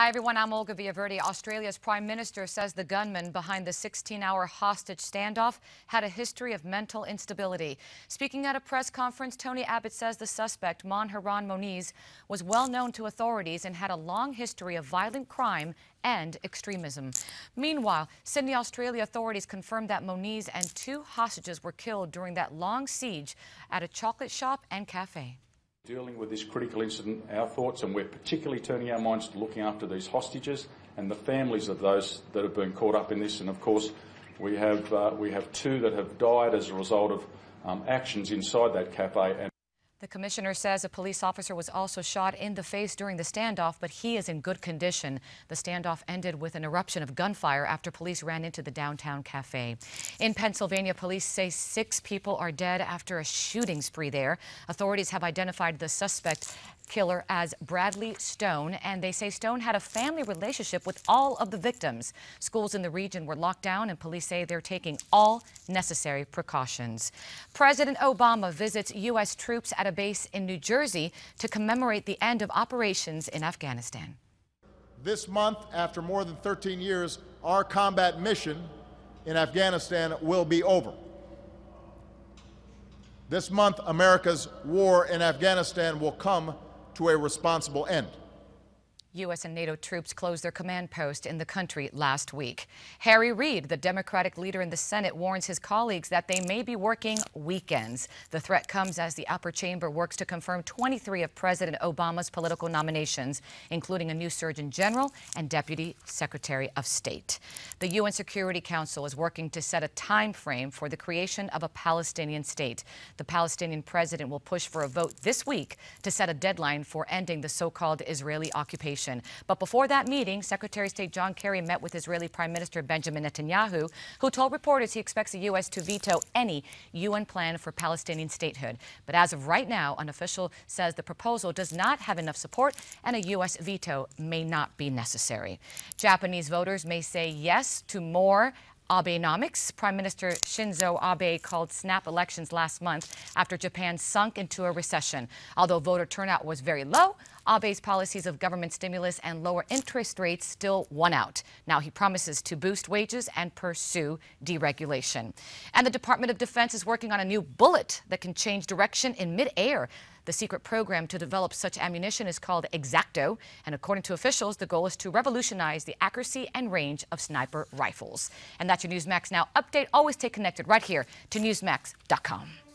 Hi, everyone. I'm Olga Villaverde. Australia's Prime Minister says the gunman behind the 16-hour hostage standoff had a history of mental instability. Speaking at a press conference, Tony Abbott says the suspect, Man Haron Monis, was well known to authorities and had a long history of violent crime and extremism. Meanwhile, Sydney, Australia authorities confirmed that Monis and two hostages were killed during that long siege at a chocolate shop and cafe. Dealing with this critical incident, our thoughts, and we're particularly turning our minds to looking after these hostages and the families of those that have been caught up in this. And of course, we have, uh, we have two that have died as a result of um, actions inside that cafe. And the commissioner says a police officer was also shot in the face during the standoff, but he is in good condition. The standoff ended with an eruption of gunfire after police ran into the downtown cafe. In Pennsylvania, police say six people are dead after a shooting spree there. Authorities have identified the suspect killer as Bradley Stone, and they say Stone had a family relationship with all of the victims. Schools in the region were locked down, and police say they're taking all necessary precautions. President Obama visits U.S. troops at a base in New Jersey to commemorate the end of operations in Afghanistan. This month, after more than 13 years, our combat mission in Afghanistan will be over. This month, America's war in Afghanistan will come to a responsible end. U.S. and NATO troops closed their command post in the country last week. Harry Reid, the Democratic leader in the Senate, warns his colleagues that they may be working weekends. The threat comes as the upper chamber works to confirm 23 of President Obama's political nominations, including a new Surgeon General and Deputy Secretary of State. The UN Security Council is working to set a time frame for the creation of a Palestinian state. The Palestinian president will push for a vote this week to set a deadline for ending the so-called Israeli occupation but before that meeting, Secretary of State John Kerry met with Israeli Prime Minister Benjamin Netanyahu, who told reporters he expects the U.S. to veto any UN plan for Palestinian statehood. But as of right now, an official says the proposal does not have enough support and a U.S. veto may not be necessary. Japanese voters may say yes to more Abenomics. Prime Minister Shinzo Abe called snap elections last month after Japan sunk into a recession. Although voter turnout was very low, Abe's policies of government stimulus and lower interest rates still won out. Now he promises to boost wages and pursue deregulation. And the Department of Defense is working on a new bullet that can change direction in midair. The secret program to develop such ammunition is called Exacto, and according to officials, the goal is to revolutionize the accuracy and range of sniper rifles. And that's your Newsmax Now update. Always stay connected right here to Newsmax.com.